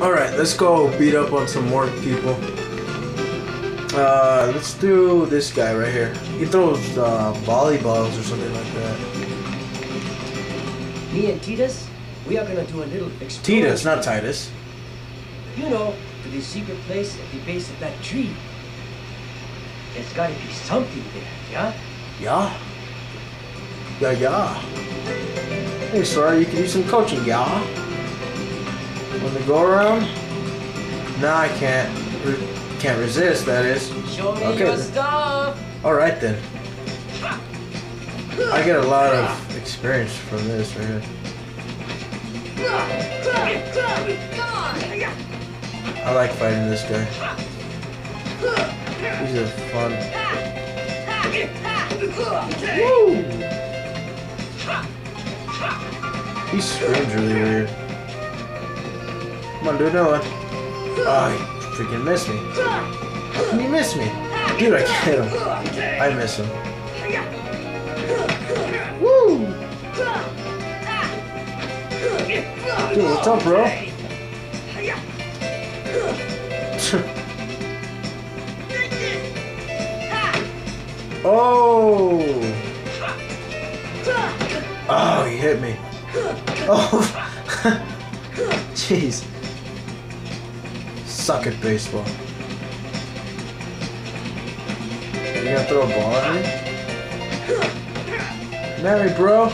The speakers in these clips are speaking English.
Alright, let's go beat up on some more people. Uh, let's do this guy right here. He throws uh, volleyballs or something like that. Me and Titus, we are gonna do a little. Titus, not Titus. You know, to the secret place at the base of that tree. There's gotta be something there, yeah? Yeah. Yeah, yeah. Hey, Sora, you can use some coaching, yeah? Want to go around? Nah, I can't. Re- can't resist, that is. Show me Okay, your then. stuff. Alright then. I get a lot of experience from this right here. I like fighting this guy. He's a fun. Woo! He screams really weird. Come on, do another one. Oh, he freaking missed me. How can you miss me? Dude, I hit him. I miss him. Woo! Dude, what's up, bro? oh! Oh, he hit me. Oh! Jeez. Suck at baseball. You gonna throw a ball at me? Marry, bro.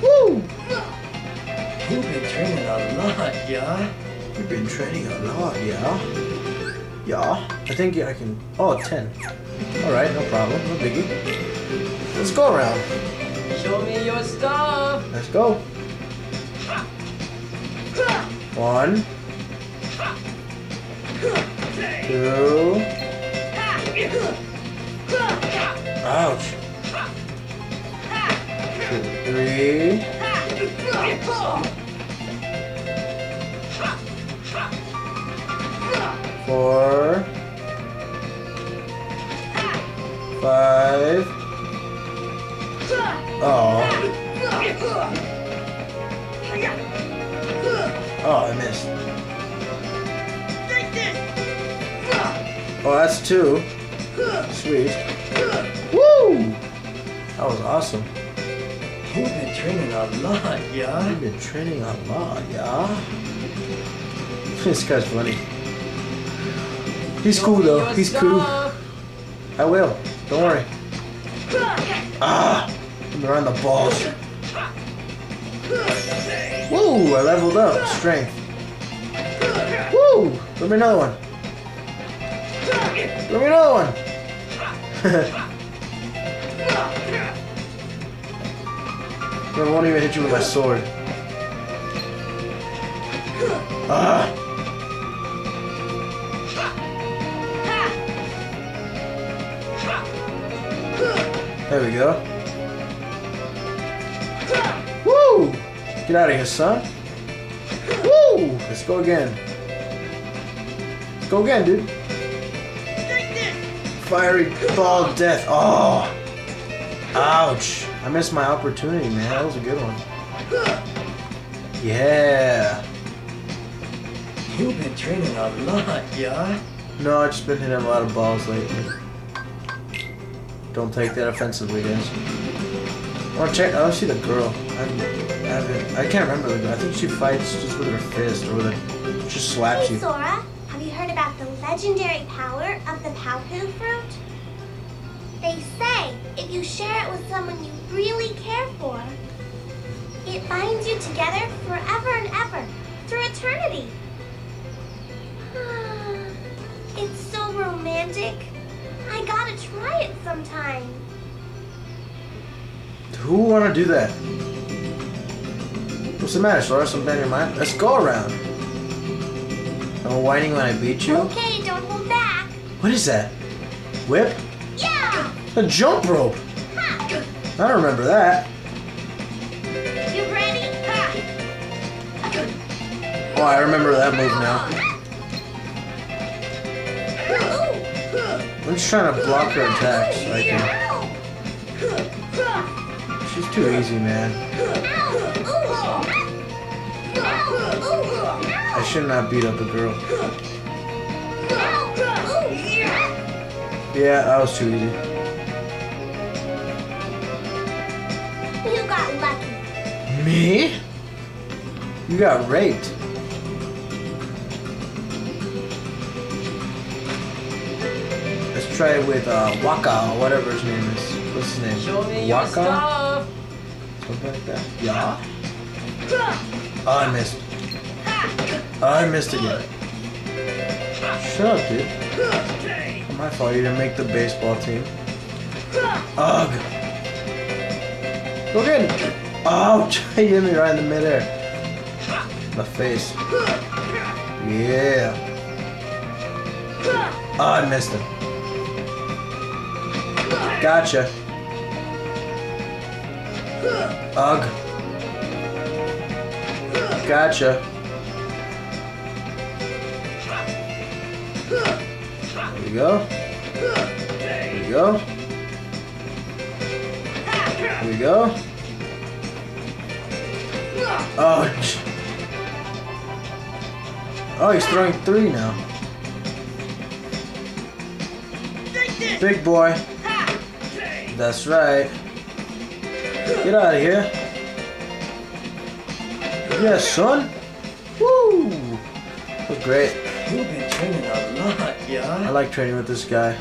Woo! You've been training a lot, yeah? You've been training a lot, yeah? Yeah? I think I can... Oh, 10. Alright, no problem. No biggie. Let's go around. Show me your stuff. Let's go. One. Two. Ouch. Two, three. Four. Five. Oh. Oh, I missed. Oh, that's two. Sweet. Woo! That was awesome. You've been training a lot, yeah? I've been training a lot, yeah. This guy's funny. He's cool though. He's cool. I will. Don't worry. Ah! I'm around the balls. Woo! I leveled up. Strength. Woo! Give me another one. Give me another one. I won't even hit you with my sword. Ah! There we go. Woo! Get out of here, son. Woo! Let's go again. Let's go again, dude. Fiery ball of death. Oh! Ouch! I missed my opportunity, man. That was a good one. Yeah. You've been training a lot, yeah? No, I've just been hitting a lot of balls lately. Don't take that offensively, guys. Oh, oh, I want to check. I want to see the girl. I haven't, I can't remember the girl. I think she fights just with her fist or with a. Just slaps Hey, you. Sora, have you heard about the legendary power of the Paopu fruit? They say if you share it with someone you really care for, it binds you together forever and ever, through eternity. it's so romantic. I gotta try it sometime. Who want to do that? What's the matter, Sora? Something in your mind? Let's go around. I'm whining when I beat you. Okay, don't hold back. What is that? Whip? A jump rope. Ha! I don't remember that. You ready? Oh, I remember that move now. I'm just trying to block her attacks. So I can. She's too easy, man. I should not beat up a girl. Yeah, that was too easy. Me? You got raped. Let's try it with uh, Wakka, or whatever his name is. What's his name? Show me your Wakka? stuff. Something like that. Yeah. Oh, I missed. I missed again. Shut up, dude. My fault you didn't make the baseball team. Ugh. Look at Ouch! He hit me right in the midair. My face. Yeah. Oh, I missed him. Gotcha. Ugh. Gotcha. There you go. There you go. There you go. Oh, oh, he's throwing three now. Big boy. That's right. Get out of here. Yes, son. Woo! Look great. You've been training a lot, I like training with this guy.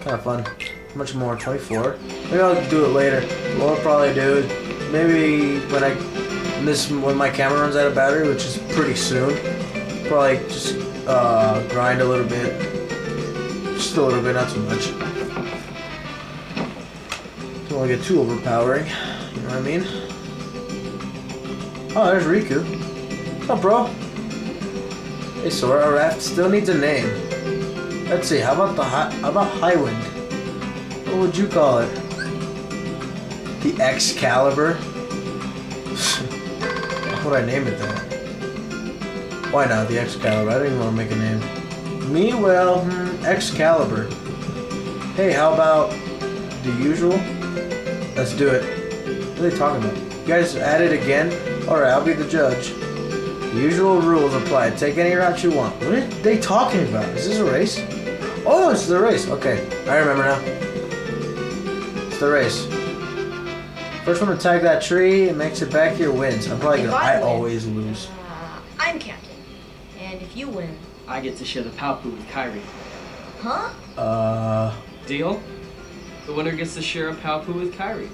Kind of fun. Much more? 24? Maybe I'll do it later. What I'll probably do maybe when I this when my camera runs out of battery, which is pretty soon, probably just uh, grind a little bit. Just a little bit, not too much. Don't want to get too overpowering. You know what I mean? Oh, there's Riku. Up, bro? Hey, Sora, our raft still needs a name. Let's see. How about the hi- how about Highwind? What would you call it? The Excalibur. How would I name it then? Why not the Excalibur? I don't even want to make a name. Me, well, hmm, Excalibur. Hey, how about the usual? Let's do it. What are they talking about? You guys at it again? Alright, I'll be the judge. Usual rules apply. Take any route you want. What are they talking about? Is this a race? Oh, it's the race. Okay, I remember now. It's the race. First one to tag that tree and makes it back here wins. I'm probably If gonna. I I win- always lose. Uh, I'm captain. And if you win, I get to share the Paopu with Kairi. huh? Uh, Deal? The winner gets to share a Paopu with Kairi.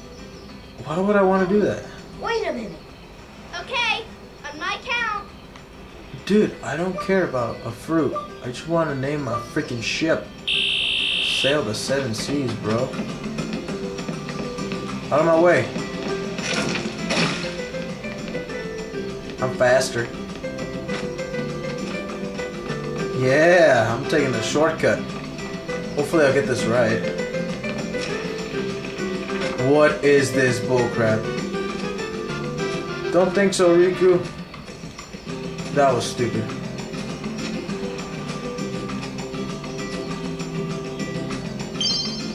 why would I want to do that? Wait a minute. Okay, on my count. Dude, I don't care about a fruit. I just want to name my freaking ship. Sail the seven seas, bro. Out of my way. I'm faster. Yeah, I'm taking the shortcut. Hopefully I'll get this right. What is this bullcrap? Don't think so, Riku. That was stupid.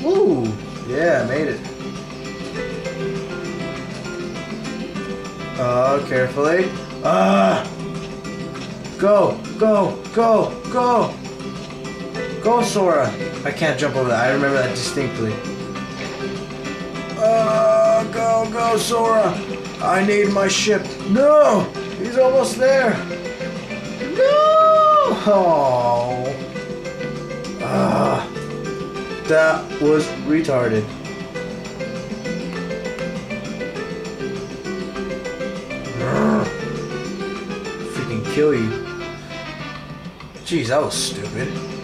Woo! Yeah, I made it. Uh, carefully. Ah! Go, go, go, go! Go, Sora! I can't jump over that. I remember that distinctly. Uh, go, go, Sora! I need my ship. No! He's almost there. No! Oh. Ah. That was retarded. Jeez, that was stupid.